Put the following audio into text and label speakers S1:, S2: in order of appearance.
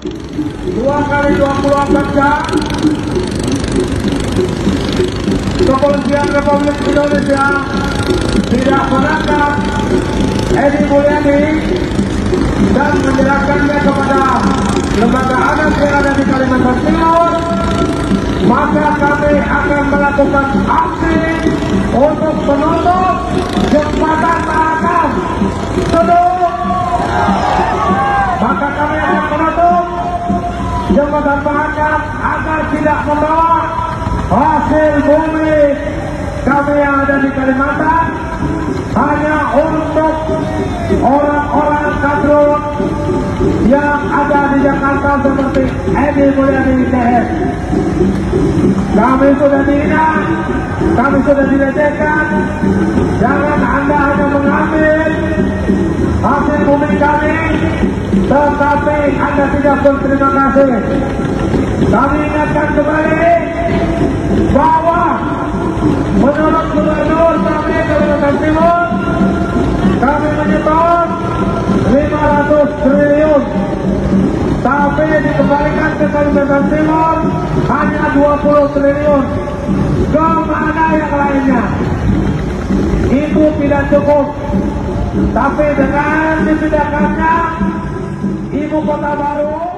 S1: dua kali 24 jam. Kepolisian Republik Indonesia tidak menangkap Edi Mulyani dan menyerahkannya kepada lembaga adat yang ada di Kalimantan Timur. Maka kami akan melakukan aksi untuk menutup jembatan Mahakam agar tidak membawa hasil bumi kami yang ada di Kalimantan hanya untuk orang-orang kadrun yang ada di Jakarta seperti Edi Mulyani TS. Kami sudah dihina, kami sudah dilecehkan. Jangan tetapi Anda tidak berterima kasih. Kami ingatkan kembali bahwa menurut Gubernur kami Kalimantan Timur, kami menyetor 500 triliun. Tapi dikembalikan ke Kalimantan Timur hanya 20 triliun. Ke mana yang lainnya? Itu tidak cukup. Tapi dengan dipindahkannya Bogotá Barón.